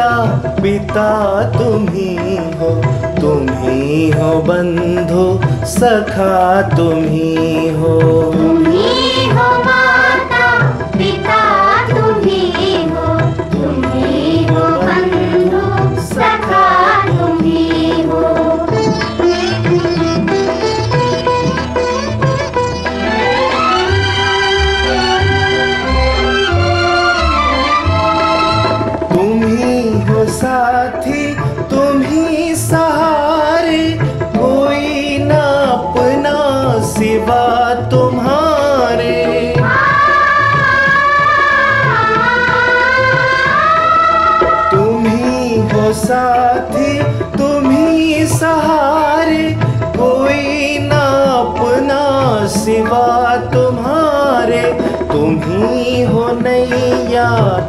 माता पिता तुम्ही हो तुम्ही हो बंधु सखा तुम ही। साथी, तुम ही सहारे। कोई ना अपना सिवा तुम्हारे। तुम ही हो साथी, तुम ही सहारे। कोई ना अपना सिवा तुम्हारे। तुम ही हो नैया।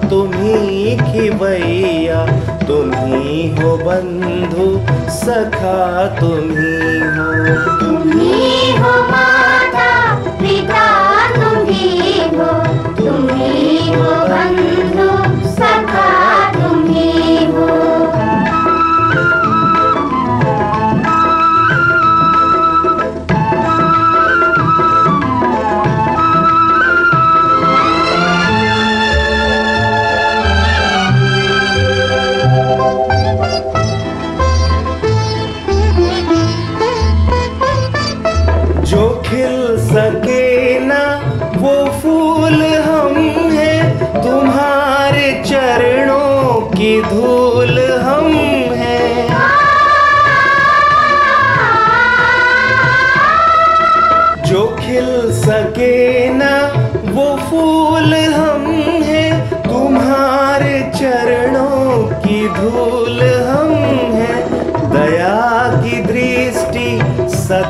तुम ही खिवैया तुम्ही हो बंधु सखा तुम्ही हो। तुम्ही जो खिल सके ना, वो फूल हम हैं। तुम्हारे चरणों की धूल हम हैं। जो खिल सके ना, वो फूल हम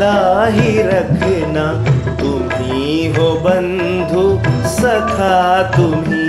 सदा ही रखना। तुम ही बंधु सखा तुम तुम्ही